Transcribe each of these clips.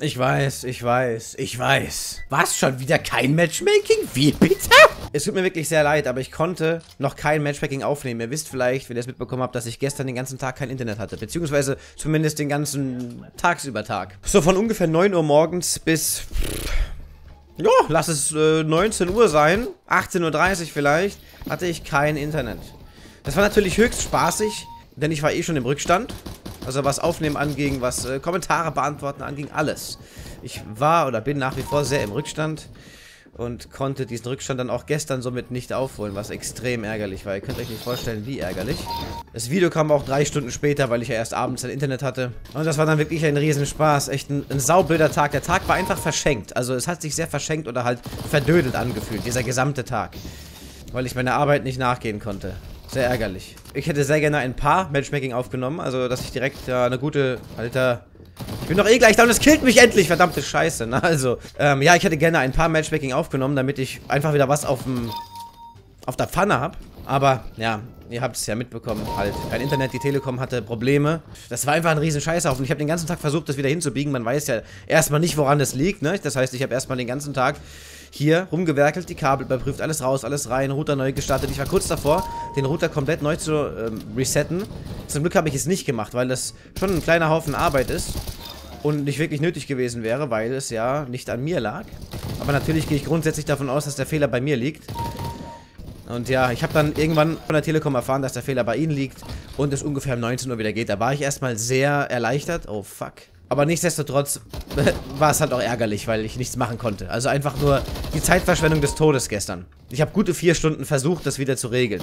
Ich weiß, ich weiß, ich weiß. Was, schon wieder kein Matchmaking? Wie bitte? Es tut mir wirklich sehr leid, aber ich konnte noch kein Matchmaking aufnehmen. Ihr wisst vielleicht, wenn ihr es mitbekommen habt, dass ich gestern den ganzen Tag kein Internet hatte. Beziehungsweise zumindest den ganzen Tagsübertag. So von ungefähr 9 Uhr morgens bis... Ja, lass es äh, 19 Uhr sein. 18.30 Uhr vielleicht. Hatte ich kein Internet. Das war natürlich höchst spaßig, denn ich war eh schon im Rückstand. Also was Aufnehmen anging, was äh, Kommentare beantworten anging, alles. Ich war oder bin nach wie vor sehr im Rückstand und konnte diesen Rückstand dann auch gestern somit nicht aufholen, was extrem ärgerlich war. Ihr könnt euch nicht vorstellen, wie ärgerlich. Das Video kam auch drei Stunden später, weil ich ja erst abends ein Internet hatte. Und das war dann wirklich ein Riesenspaß. Echt ein, ein saublöder Tag. Der Tag war einfach verschenkt. Also es hat sich sehr verschenkt oder halt verdödelt angefühlt, dieser gesamte Tag. Weil ich meiner Arbeit nicht nachgehen konnte. Sehr ärgerlich. Ich hätte sehr gerne ein paar Matchmaking aufgenommen, also dass ich direkt ja eine gute... Alter... Ich bin doch eh gleich da und es killt mich endlich, verdammte Scheiße. Na, also, ähm, ja, ich hätte gerne ein paar Matchmaking aufgenommen, damit ich einfach wieder was auf dem... auf der Pfanne habe. Aber, ja, ihr habt es ja mitbekommen, halt, kein Internet, die Telekom hatte Probleme. Das war einfach ein riesen Scheißhaufen. Ich habe den ganzen Tag versucht, das wieder hinzubiegen. Man weiß ja erstmal nicht, woran das liegt, ne? Das heißt, ich habe erstmal den ganzen Tag hier rumgewerkelt, die Kabel überprüft, alles raus, alles rein, Router neu gestartet. Ich war kurz davor, den Router komplett neu zu ähm, resetten. Zum Glück habe ich es nicht gemacht, weil das schon ein kleiner Haufen Arbeit ist und nicht wirklich nötig gewesen wäre, weil es ja nicht an mir lag. Aber natürlich gehe ich grundsätzlich davon aus, dass der Fehler bei mir liegt. Und ja, ich habe dann irgendwann von der Telekom erfahren, dass der Fehler bei ihnen liegt und es ungefähr um 19 Uhr wieder geht. Da war ich erstmal sehr erleichtert. Oh, fuck. Aber nichtsdestotrotz war es halt auch ärgerlich, weil ich nichts machen konnte. Also einfach nur die Zeitverschwendung des Todes gestern. Ich habe gute vier Stunden versucht, das wieder zu regeln.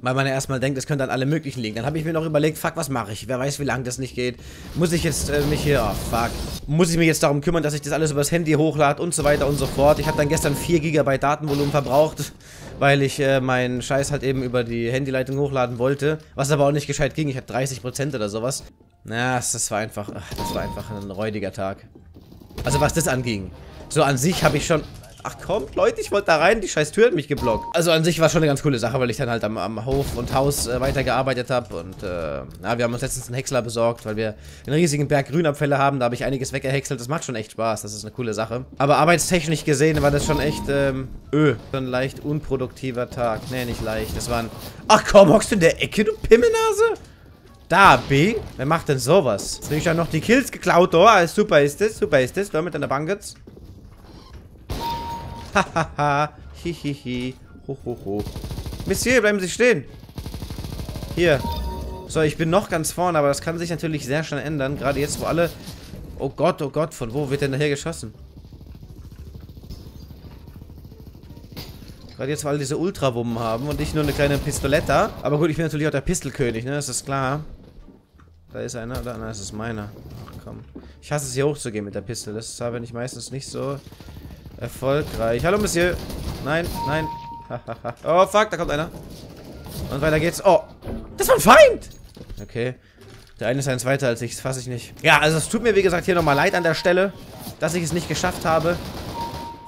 Weil man ja erstmal denkt, es könnte an alle möglichen liegen. Dann habe ich mir noch überlegt, fuck, was mache ich? Wer weiß, wie lange das nicht geht. Muss ich jetzt äh, mich hier, oh fuck. Muss ich mich jetzt darum kümmern, dass ich das alles übers Handy hochlade und so weiter und so fort. Ich habe dann gestern 4 GB Datenvolumen verbraucht, weil ich äh, meinen Scheiß halt eben über die Handyleitung hochladen wollte. Was aber auch nicht gescheit ging. Ich hatte 30% oder sowas. Na, das war einfach, ach, das war einfach ein räudiger Tag. Also was das anging. So an sich habe ich schon... Ach kommt, Leute, ich wollte da rein, die scheiß Tür hat mich geblockt. Also an sich war schon eine ganz coole Sache, weil ich dann halt am, am Hof und Haus äh, weitergearbeitet habe. Und äh, ja, wir haben uns letztens einen Häcksler besorgt, weil wir einen riesigen Berg Grünabfälle haben. Da habe ich einiges weggehäckselt. Das macht schon echt Spaß, das ist eine coole Sache. Aber arbeitstechnisch gesehen war das schon echt, ähm, öh, so ein leicht unproduktiver Tag. Nee, nicht leicht, das war ein... Ach komm, hockst du in der Ecke, du Pimmelnase? Da, B. Wer macht denn sowas? Jetzt habe ich ja noch die Kills geklaut, oh. Super ist das, super ist das. Da mit deiner Bank jetzt. Hahaha. Hihihi. Ho, ho, ho. Monsieur, bleiben Sie stehen. Hier. So, ich bin noch ganz vorne, aber das kann sich natürlich sehr schnell ändern. Gerade jetzt, wo alle... Oh Gott, oh Gott, von wo wird denn daher geschossen? Gerade jetzt, weil diese Ultrawummen haben und ich nur eine kleine Pistoletta. Aber gut, ich bin natürlich auch der Pistolkönig, ne? Das ist klar. Da ist einer, da, nein, ist meiner. Ach komm. Ich hasse es hier hochzugehen mit der Pistole. Das ist aber nicht meistens nicht so erfolgreich. Hallo, Monsieur. Nein, nein. oh, fuck, da kommt einer. Und weiter geht's. Oh, das war ein Feind! Okay. Der eine ist eins weiter als ich, das fasse ich nicht. Ja, also es tut mir, wie gesagt, hier nochmal leid an der Stelle, dass ich es nicht geschafft habe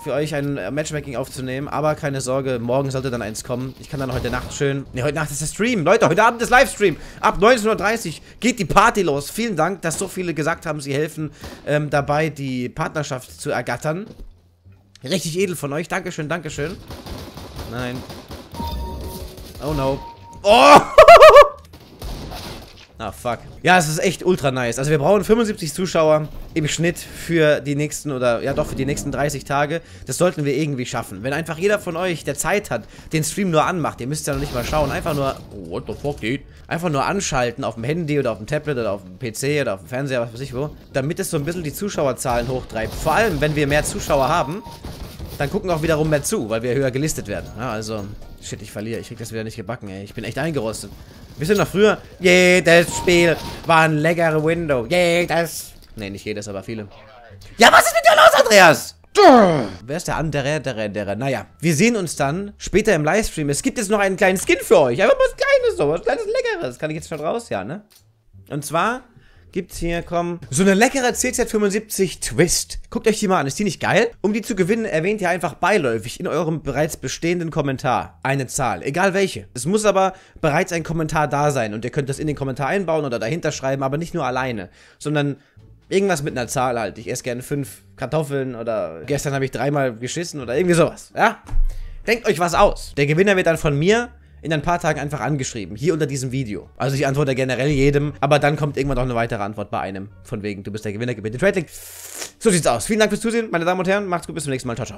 für euch ein äh, Matchmaking aufzunehmen. Aber keine Sorge, morgen sollte dann eins kommen. Ich kann dann heute Nacht schön... Ne, heute Nacht ist der Stream. Leute, heute Abend ist Livestream. Ab 19.30 Uhr geht die Party los. Vielen Dank, dass so viele gesagt haben, sie helfen ähm, dabei, die Partnerschaft zu ergattern. Richtig edel von euch. Dankeschön, Dankeschön. Nein. Oh no. Oh! Ah, fuck. Ja, es ist echt ultra nice. Also wir brauchen 75 Zuschauer im Schnitt für die nächsten, oder ja doch, für die nächsten 30 Tage. Das sollten wir irgendwie schaffen. Wenn einfach jeder von euch, der Zeit hat, den Stream nur anmacht, ihr müsst ja noch nicht mal schauen, einfach nur, oh, what the fuck, dude? Einfach nur anschalten auf dem Handy oder auf dem Tablet oder auf dem PC oder auf dem Fernseher, was weiß ich wo, damit es so ein bisschen die Zuschauerzahlen hochtreibt. Vor allem, wenn wir mehr Zuschauer haben, dann gucken auch wiederum mehr zu, weil wir höher gelistet werden. Ja, also, shit, ich verliere. Ich krieg das wieder nicht gebacken, ey. Ich bin echt eingerostet. Wir sind noch früher. Jedes Spiel war ein leckere Window. Jedes. Ne, nicht jedes, aber viele. Ja, was ist mit dir los, Andreas? Wer ist der andere, der, der, Naja, wir sehen uns dann später im Livestream. Es gibt jetzt noch einen kleinen Skin für euch. Einfach was Kleines, so was Kleines Leckeres. Kann ich jetzt schon raus? Ja, ne? Und zwar gibt's hier, komm, so eine leckere CZ75 Twist. Guckt euch die mal an, ist die nicht geil? Um die zu gewinnen, erwähnt ihr einfach beiläufig in eurem bereits bestehenden Kommentar eine Zahl, egal welche. Es muss aber bereits ein Kommentar da sein und ihr könnt das in den Kommentar einbauen oder dahinter schreiben, aber nicht nur alleine, sondern Irgendwas mit einer Zahl halt. Ich esse gerne fünf Kartoffeln oder gestern habe ich dreimal geschissen oder irgendwie sowas. Ja? Denkt euch was aus. Der Gewinner wird dann von mir in ein paar Tagen einfach angeschrieben, hier unter diesem Video. Also ich antworte generell jedem, aber dann kommt irgendwann noch eine weitere Antwort bei einem, von wegen, du bist der Gewinner, mir den Trade-Link. So sieht's aus. Vielen Dank fürs Zusehen, meine Damen und Herren. Macht's gut, bis zum nächsten Mal. Ciao, ciao.